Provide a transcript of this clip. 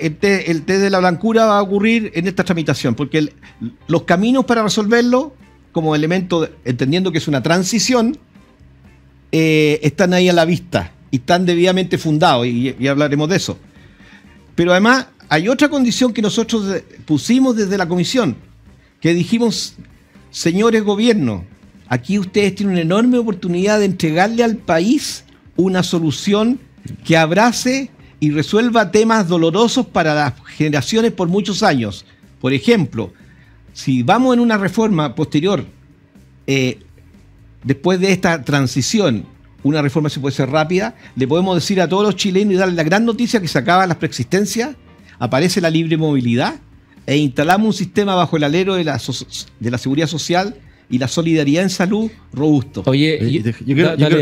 el test, el test de la blancura va a ocurrir en esta tramitación, porque los caminos para resolverlo, como elemento, entendiendo que es una transición, eh, están ahí a la vista y están debidamente fundados, y, y hablaremos de eso. Pero además hay otra condición que nosotros pusimos desde la comisión, que dijimos, señores gobiernos, aquí ustedes tienen una enorme oportunidad de entregarle al país una solución que abrace y resuelva temas dolorosos para las generaciones por muchos años. Por ejemplo, si vamos en una reforma posterior, eh, después de esta transición, una reforma se puede ser rápida, le podemos decir a todos los chilenos y darle la gran noticia que se acaban las preexistencias, aparece la libre movilidad e instalamos un sistema bajo el alero de la, so- de la seguridad social y la solidaridad en salud robusto. Oye, y- yo- yo creo- da- yo creo-